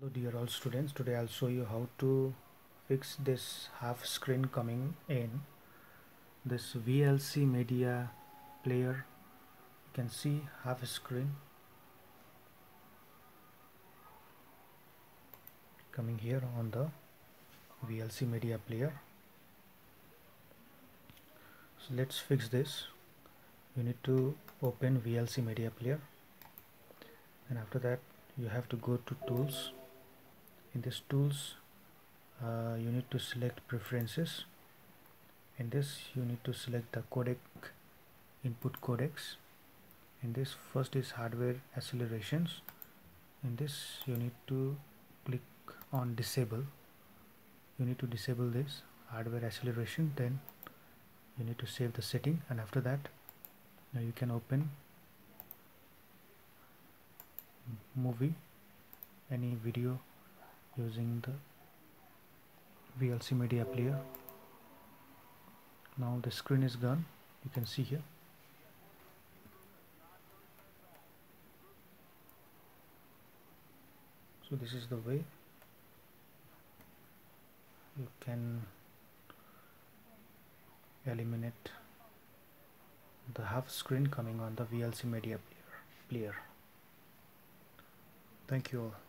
hello dear all students. Today i'll show you how to fix this half screen coming in. This vlc media player. You can see half screen coming here on the vlc media player. So let's fix this. You need to open vlc media player. And after that you have to go to tools in this tools uh, you need to select preferences. In this you need to select the codec input codecs. In this first is hardware accelerations. In this you need to click on disable. You need to disable this hardware acceleration then you need to save the setting and after that now you can open movie any video using the VLC media player now the screen is gone you can see here so this is the way you can eliminate the half screen coming on the VLC media player. player. Thank you all.